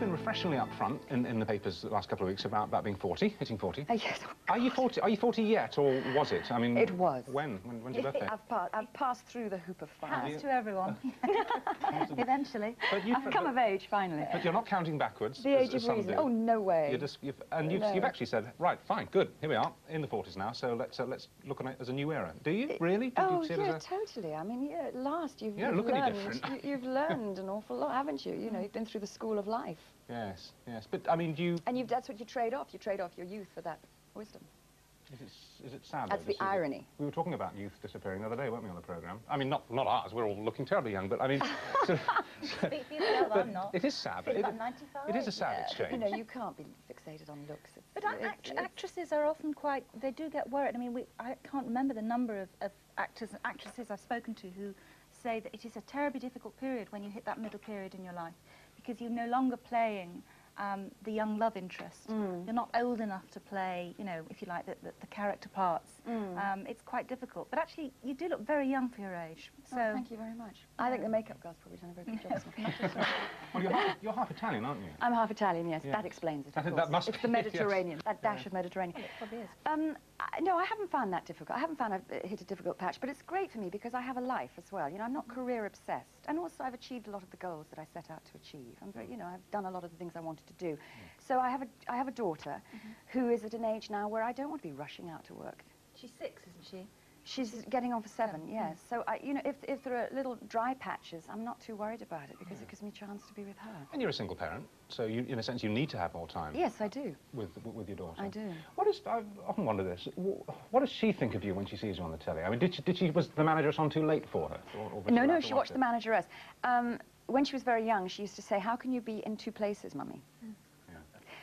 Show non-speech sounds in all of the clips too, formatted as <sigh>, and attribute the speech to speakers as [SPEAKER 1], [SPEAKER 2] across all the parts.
[SPEAKER 1] been refreshingly upfront in, in the papers the last couple of weeks about, about being 40, hitting 40.
[SPEAKER 2] Uh, yes, oh,
[SPEAKER 1] Are you 40? Are you 40 yet, or was it? I mean,
[SPEAKER 2] It was.
[SPEAKER 1] When? when when's your birthday?
[SPEAKER 2] I've, pa I've passed through the hoop of fire.
[SPEAKER 3] Happens to everyone. <laughs> Eventually.
[SPEAKER 1] But you,
[SPEAKER 2] I've come of age, finally.
[SPEAKER 1] but you're not counting backwards.
[SPEAKER 2] The
[SPEAKER 1] as-
[SPEAKER 2] age
[SPEAKER 1] as
[SPEAKER 2] of
[SPEAKER 1] some
[SPEAKER 2] reason.
[SPEAKER 1] do.
[SPEAKER 2] Oh, no way.
[SPEAKER 1] You're just, you've, and you've,
[SPEAKER 2] No.
[SPEAKER 1] you've actually said, right, fine, good, here we are, in the 40s now, so let's, uh, let's look on it as a new era. Do you, really? Did
[SPEAKER 2] Oh,
[SPEAKER 1] you see it
[SPEAKER 2] yeah,
[SPEAKER 1] as a...
[SPEAKER 2] totally. I mean, yeah, at last you've,
[SPEAKER 1] Yeah,
[SPEAKER 2] you've
[SPEAKER 1] look at you
[SPEAKER 2] learned.
[SPEAKER 1] different. <laughs>
[SPEAKER 2] You, you've learned an awful lot, haven't you? You know, you've been through the school of life.
[SPEAKER 1] Yes, yes, but, I mean, do you...
[SPEAKER 2] And you've, that's what you trade off. You trade off your youth for that wisdom.
[SPEAKER 1] Is it, is it sad?
[SPEAKER 2] That's
[SPEAKER 1] though,
[SPEAKER 2] the
[SPEAKER 1] to see that-
[SPEAKER 2] irony.
[SPEAKER 1] We were talking about youth disappearing the other day, weren't we, on the programme? I mean, not, not ours, we're all looking terribly young, but I mean... sort of-
[SPEAKER 3] Speak
[SPEAKER 1] but
[SPEAKER 3] I'm not.
[SPEAKER 1] it is sad, but
[SPEAKER 3] Think
[SPEAKER 1] it,
[SPEAKER 3] I'm 95.
[SPEAKER 1] it is a sad
[SPEAKER 2] You
[SPEAKER 1] exchange.
[SPEAKER 2] know, you can't be fixated on looks. It's,
[SPEAKER 3] But act-
[SPEAKER 2] it-
[SPEAKER 3] act-
[SPEAKER 2] it's-
[SPEAKER 3] actresses are often quite, they do get worried. I mean, we, I can't remember the number of, of actors and actresses I've spoken to who say that it is a terribly difficult period when you hit that middle period in your life because you're no longer playing um, the young love interest.
[SPEAKER 2] Mm.
[SPEAKER 3] You're not old enough to play, you know, if you like, the, the, the character parts.
[SPEAKER 2] Mm.
[SPEAKER 3] Um, it's quite difficult. But actually, you do look very young for your age. So
[SPEAKER 2] Oh, thank you very much. I think the makeup girl's probably done a very good job. <laughs> well.
[SPEAKER 1] Well, you're half, you're half Italian, aren't you?
[SPEAKER 2] I'm half Italian, yes.
[SPEAKER 1] Yeah.
[SPEAKER 2] That explains it,
[SPEAKER 1] I
[SPEAKER 2] of
[SPEAKER 1] think
[SPEAKER 2] course.
[SPEAKER 1] that must
[SPEAKER 2] it's
[SPEAKER 1] be,
[SPEAKER 2] the <laughs>
[SPEAKER 1] yes.
[SPEAKER 2] Mediterranean, that dash of Mediterranean.
[SPEAKER 3] Well, it probably is.
[SPEAKER 2] Um, I, no, I haven't found that difficult. I haven't found I've hit a difficult patch, but it's great for me because I have a life as well. You know, I'm not career obsessed, and also I've achieved a lot of the goals that I set out to achieve. I'm very, you know, I've done a lot of the things I wanted to do. So I have a, I have a daughter who is at an age now where I don't want to be rushing out to work.
[SPEAKER 3] She's six, isn't she?
[SPEAKER 2] She's getting on for seven,
[SPEAKER 3] Seven,
[SPEAKER 2] yes. So, I, you know, if, if there are little dry patches, I'm not too worried about it because it gives me a chance to be with her.
[SPEAKER 1] And you're a single parent, so you, in a sense you need to have more time
[SPEAKER 2] Yes, I do.
[SPEAKER 1] with, with your daughter.
[SPEAKER 2] I do.
[SPEAKER 1] What is, I've often wondered this, what does she think of you when she sees you on the telly? I mean, did she, did she was the manageress on too late for her? Or, or
[SPEAKER 2] No,
[SPEAKER 1] allowed
[SPEAKER 2] no, she
[SPEAKER 1] watch
[SPEAKER 2] watched
[SPEAKER 1] it?
[SPEAKER 2] The Manageress. Um, when she was very young, she used to say, how can you be in two places, Mummy?
[SPEAKER 1] Yeah.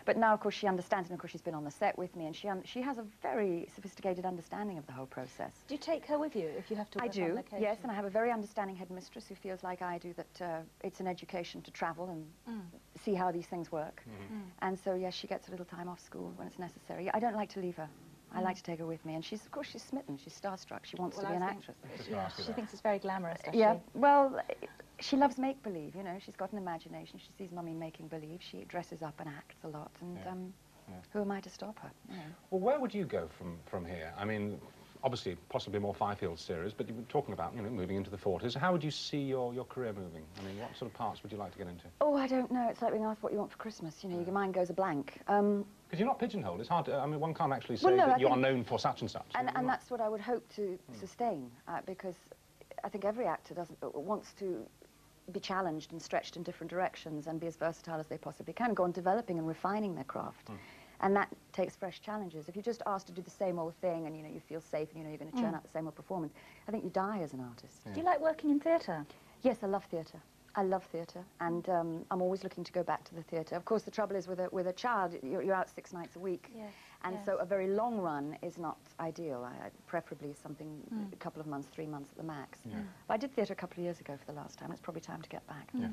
[SPEAKER 2] But now, of course, she understands, and of course, she's been on the set with me, and she, un she has a very sophisticated understanding of the whole process.
[SPEAKER 3] Do you take her with you if you have to
[SPEAKER 2] I do, yes, and I have a very understanding headmistress who feels like I do that uh, it's an education to travel and
[SPEAKER 3] Mm.
[SPEAKER 2] see how these things work.
[SPEAKER 1] Mm-hmm.
[SPEAKER 2] And so, yes, she gets a little time off school when it's necessary. I don't like to leave her. I
[SPEAKER 3] Mm.
[SPEAKER 2] like to take her with me, and she's, of course, she's smitten. She's starstruck. She wants
[SPEAKER 3] Well,
[SPEAKER 2] to be
[SPEAKER 3] I
[SPEAKER 2] an actress.
[SPEAKER 1] Just
[SPEAKER 3] Yeah, she thinks it's very glamorous, does
[SPEAKER 2] Yeah,
[SPEAKER 3] she?
[SPEAKER 2] well, she loves make-believe, you know. She's got an imagination. She sees Mummy making believe. She dresses up and acts a lot, and
[SPEAKER 1] Yeah.
[SPEAKER 2] um,
[SPEAKER 1] Yeah.
[SPEAKER 2] who am I to stop her? you know?
[SPEAKER 1] Well, where would you go from, from here? I mean, obviously, possibly more Fifield series, but you were talking about, you know, moving into the 40s. How would you see your, your career moving? I mean, what sort of parts would you like to get into?
[SPEAKER 2] Oh, I don't know. It's like being asked what you want for Christmas. You know, your mind goes a blank. Um,
[SPEAKER 1] Because you're not pigeonholed. It's hard to, I mean, one can't actually say
[SPEAKER 2] Well, no,
[SPEAKER 1] that
[SPEAKER 2] I
[SPEAKER 1] you are known for such and such.
[SPEAKER 2] and, and that's what I would hope to sustain, uh, because I think every actor doesn't uh, wants to be challenged and stretched in different directions and be as versatile as they possibly can, go on developing and refining their craft. Hmm. And that takes fresh challenges. If you're just asked to do the same old thing and you know you feel safe and you know you're going to hmm. churn out the same old performance, I think you die as an artist.
[SPEAKER 3] Do you like working in theatre?
[SPEAKER 2] Yes, I love theatre. I love theatre, and um, I'm always looking to go back to the theatre. Of course, the trouble is with a, with a child, you're, you're out six nights a week,
[SPEAKER 3] Yes,
[SPEAKER 2] and
[SPEAKER 3] yes.
[SPEAKER 2] so a very long run is not ideal. I, I, preferably something a couple of months, three months at the max.
[SPEAKER 1] Yeah.
[SPEAKER 2] But I did theatre a couple of years ago for the last time. It's probably time to get back.
[SPEAKER 1] Yeah.